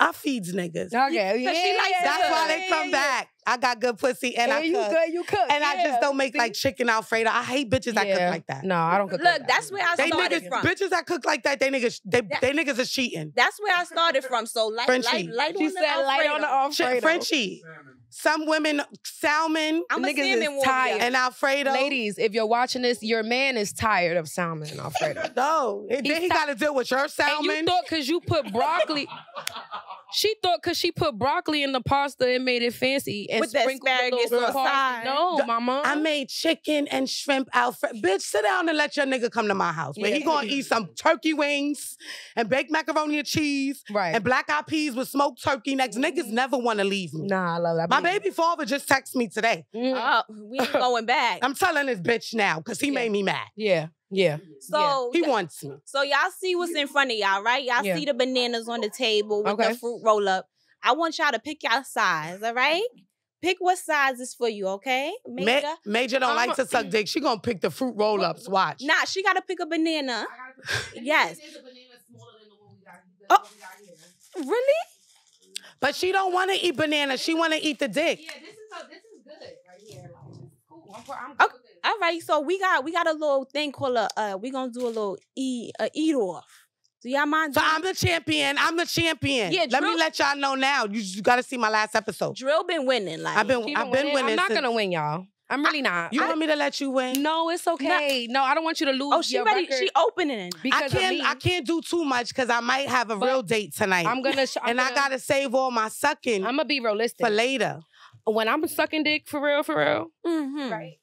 I feeds niggas. Okay, yeah, she likes yeah, That's why they come yeah. back. I got good pussy and, I And you cook. good, you cook. And I just don't make See? like chicken Alfredo. I hate bitches that cook like that. No, I don't cook. Look, like that. that's where I They started niggas, from. bitches that cook like that, they niggas, they, That- they niggas is cheating. That's where I started from. So light, Frenchie. light, light She on the said light on the Alfredo. Alfredo. Shit, Frenchie. Some women, salmon I'm a Niggas salmon is warrior. tired. and Alfredo. Ladies, if you're watching this, your man is tired of salmon and Alfredo. No, and then he ti- got to deal with your and salmon. you thought because you put broccoli. She thought because she put broccoli in the pasta and made it fancy and With the sprinkled a asparagus on the side. No, The- mama. I made chicken and shrimp Alfredo. Bitch, sit down and let your nigga come to my house. Where he gonna eat some turkey wings and baked macaroni and cheese right. and black eyed peas with smoked turkey next. Niggas never want to leave me. nah, I love that. My baby father just texted me today. Mm. Oh, we ain't going back. I'm telling this bitch now because he Yeah. made me mad. yeah, yeah. so He wants me. So y'all see what's in front of y'all, right? Y'all Yeah. see the bananas on the table with Okay. the fruit roll up. I want y'all to pick y'all size, all right? Pick what size is for you, okay? Ma- Major. Major don't like to suck dick. She gonna pick the fruit roll ups. Watch. Nah, she gotta pick a banana. Yes. Oh. Really? But she don't want to eat banana. She want to eat the dick. Yeah, this is a, this is good right here. Like, cool. I'm, I'm good with All right, so we got we got a little thing called a uh we gonna do a little eat eat off. Do y'all mind? So I'm the champion. I'm the champion. Yeah, Let me let y'all know now. You, you got to see my last episode. Drill been winning, like I've been I've been winning. winning. I'm not since- gonna win, y'all. I'm really not. You I- want me to let you win? no, it's okay. No, I don't want you to lose. Oh, she ready, record she opening. I because of can't. I can't do too much because I might have a But real date tonight, I'm gonna. I'm and I gonna- gotta save all my sucking I'm gonna be realistic. for later. when I'm sucking dick for real, for real, Mm-hmm. right?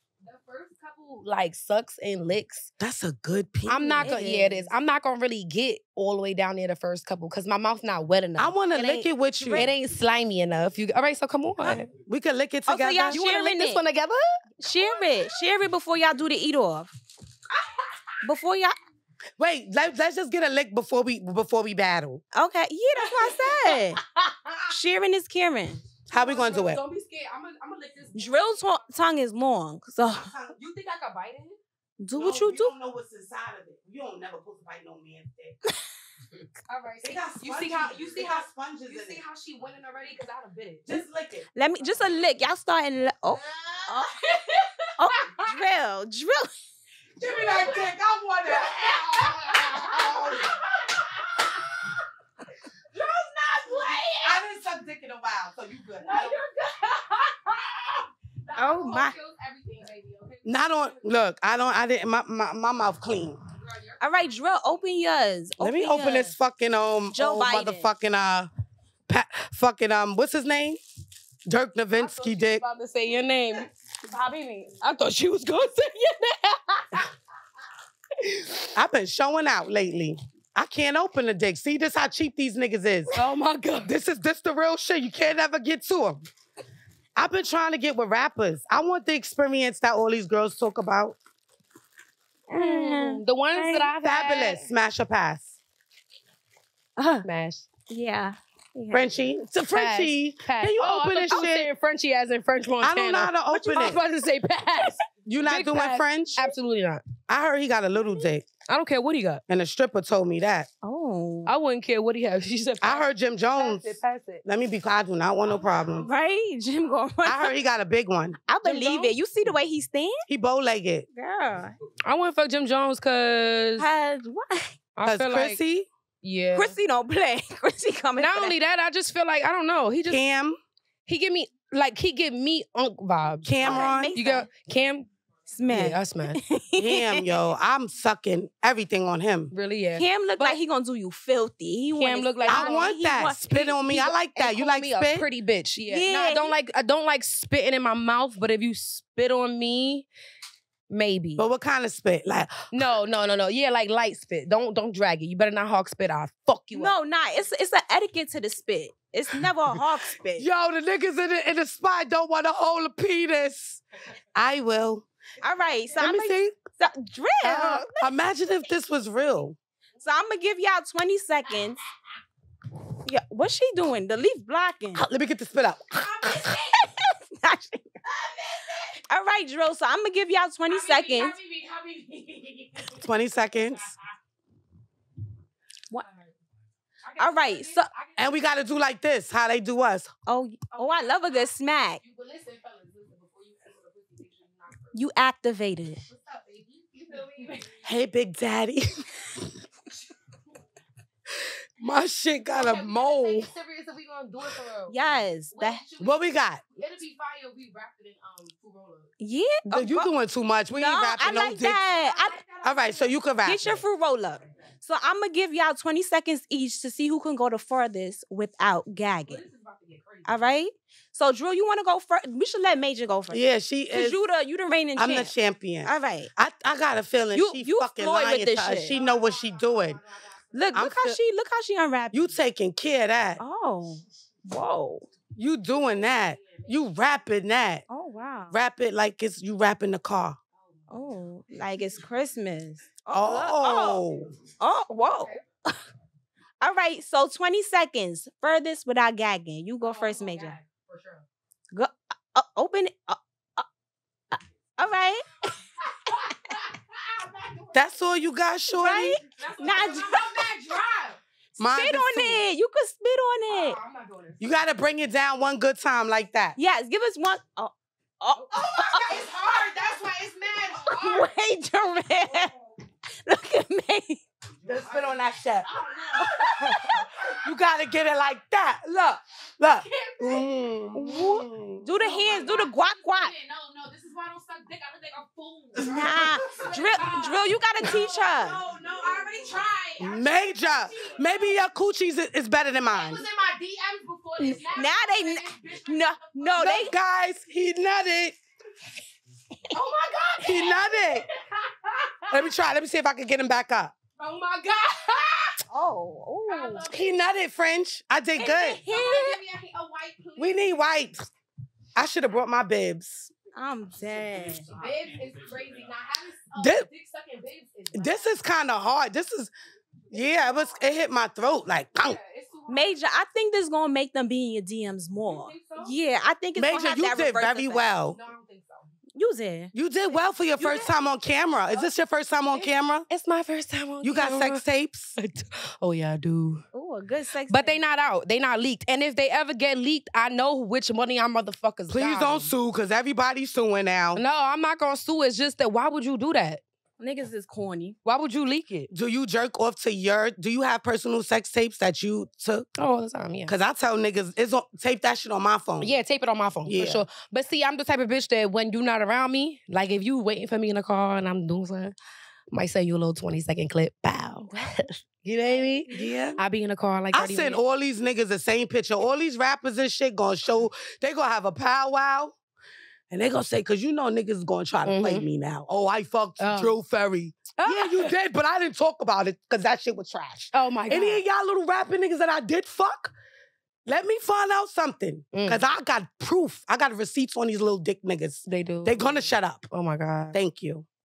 The like sucks and licks. That's a good piece. I'm not gonna. Yeah, it is. is. I'm not gonna really get all the way down there the first couple because my mouth's not wet enough. I want to lick it with you. It ain't slimy enough. You all right? So come on. We could lick it Oh, so together. y'all You want to lick Sharing this one together? Share it. Share it before y'all do the eat off. Before y'all Wait, let, let's just get a lick before we before we battle. Okay. Yeah, that's what I said. Sharing is caring. How we gonna do it? Don't be scared. I'm gonna, I'm gonna lick this. Drill to- tongue is long. So You think I can bite it? do what you do. You don't know what's inside of it. You don't never put bite no man's dick. All right. They got you see how you see how sponges you in see it. how she winning already? Cause I done bit it. Just lick it. Let me just a lick. Y'all starting li- oh, oh, oh drill. Drill. Give me that dick. I want it. Drew's not playing. I didn't suck dick in a while, so you good. Oh, my. Everything, baby, okay? Not on. Look, I don't. I didn't. My my, my mouth clean. All right, drill. Open yours. Let me open yours. this fucking um Joe old Biden. motherfucking uh, pa- fucking um what's his name? Dirk I thought Nowitzki she was dick. About to say your name, Habibi. I thought she was gonna say your name. I've been showing out lately. I can't open the dick. See, this how cheap these niggas is. Oh my god. This is this the real shit. You can't ever get to them. I've been trying to get with rappers. I want the experience that all these girls talk about. Mm. The ones that I've Fabolous. Smash or pass. Uh. Smash. yeah. yeah. Frenchie. It's a Frenchie. Pass. Can you oh, open I this thought you were shit? saying Frenchie as in French Montana. I don't know how to I was open it. about to say pass. You not Big doing pass. French? Absolutely not. I heard he got a little dick. I don't care what he got. And the stripper told me that. Oh. I wouldn't care what he has. She said, I heard Jim pass Jones. it, pass it. Let me be quiet. I do not want no problem. Right? Jim going I heard he got a big one. I believe it. You see the way he stand? He bow legged. Girl. I wouldn't fuck Jim Jones because Has what? I Cause feel like Chrissy, yeah. Chrissy don't play. Chrissy coming. Not for only that, I just feel like I don't know. He just Cam, he give me like he give me unk vibes. Cam'ron. Okay, You got Cam? Smash. Yeah, I smash. Damn, yo, I'm sucking everything on him. Really, yeah. Cam look But- like he gonna do you filthy. He Cam wanna look like I on- want he that. want- Spit on me. he- I like that. You like me spit? a pretty bitch. Yeah. No, I don't like I don't like spitting in my mouth, but if you spit on me, maybe. But what kind of spit? Like, no, no, no, no. Yeah, like light spit. Don't don't drag it. You better not hawk spit. I'll fuck you up. No, nah. It's it's an etiquette to the spit. It's never a hawk spit. yo, the niggas in the, in the spot don't want to hold a penis. I will. All right, so Let I'm me gonna see. so, drill. Uh, imagine if this was real. So I'm gonna give y'all 20 seconds. Yeah, what's she doing? The leaf blocking. Let me get the spit out. All right, Drill. So I'm gonna give y'all 20 seconds. 20 seconds. What? All right, so And we gotta do like this, how they do us. oh oh I love a good smack. You- but listen, fellas, listen, before you answer the pussy, make sure you knock first. You activated. What's up, baby? You? Hey, Big Daddy. My shit got Okay, a we gotta mole. serious if we gonna do it for real. Yes, What that we What we got? It'll be fire we wrap it in um food roller. yeah. oh, you oh, doing too much. We no, ain't I rapping no like dick. that. I, All right, so you can rap. Get your it. fruit roll up. So I'm gonna give y'all 20 seconds each to see who can go the furthest without gagging. All right. So Drew, you want to go first? We should let Major go first. Yeah, she is. you the you the reigning I'm the champ. champion. All right. I, I got a feeling You- she you fucking lying this to us. shit. She know what she doing. Look, I'm look how she look how she unwrapped. You taking care of that. Oh. Whoa. You doing that. You rapping that. Oh wow. Rap it like it's you rapping the car. Oh, like it's Christmas. Oh. Oh. Oh. oh, whoa. All right, so 20 seconds. Furthest without gagging. You go first, Major. For sure. Go uh, open it. Uh, uh, uh, all right. That's all you got, shorty? Right? That's Nah, what not drive. Mine spit on too. it. You could spit on it. Oh, I'm not doing this. You gotta bring it down one good time like that. Yes, give us one. Oh, oh. Oh my god, it's hard. That's why it's mad hard. Wait, Jermaine. Look at me. Just spit on that shit. you gotta get it like that. Look, look. Mm. Do the hands, do the guac guac. No, no, this is why I don't suck dick. I don't think I'm fool. Nah, drill, drill. You gotta teach her. No, no, I already tried. I Major. tried. Maybe your coochies is- is better than It mine. was in my DMs before this. Now they This bitch- No, no, they. Look, guys, he nutted. Oh my god. He nutted. Let me try. Let me see if I can get him back up. Oh my god. Oh, I oh. He nutted, French. I did good. Somebody give me a, a white, please. We need wipes. I should have brought my bibs. I'm dead. Bibs is crazy. Now having uh, This- dick sucking bibs is. This is kind of hard. This is, yeah, it was. It hit my throat like. Yeah, "Ow." it's too hard. Major, I think this is gonna make them be in your DMs more. So? Yeah, I think it's Major, have you that did very effect. well. No, I don't think so. You did. You did well for your You first did. time on camera. Is this your first time on camera? It's my first time on You got sex tapes? Oh yeah, I do. Oh, a good sex. But they tape. not out. They not leaked. And if they ever get leaked, I know which money y'all motherfuckers Please got. don't sue, cause everybody's suing now. No, I'm not gonna sue. It's just that why would you do that? Niggas is corny. Why would you leak it? Do you jerk off to your? Do you have personal sex tapes that you took? Oh, All the time, yeah. Cause I tell niggas, it's on tape that shit on my phone. Yeah, tape it on my phone Yeah. for sure. But see, I'm the type of bitch that when you're not around me, like if you waiting for me in the car and I'm doing something, I might send you a little 20 second clip. Bow. you know what I mean? Yeah. I be in the car like I send all these niggas the same picture. All these rappers and shit gonna show. They gonna have a powwow, and they gonna say, "Cause you know niggas is gonna try to play Mhm. me now." Oh, I fucked Oh. Drill Fairy. Yeah, you did, but I didn't talk about it because that shit was trash. Oh my god. Any of y'all little rapping niggas that I did fuck, let me find out something. Mm. Cause I got proof. I got receipts on these little dick niggas. they do. They gonna shut up. Oh my god. Thank you.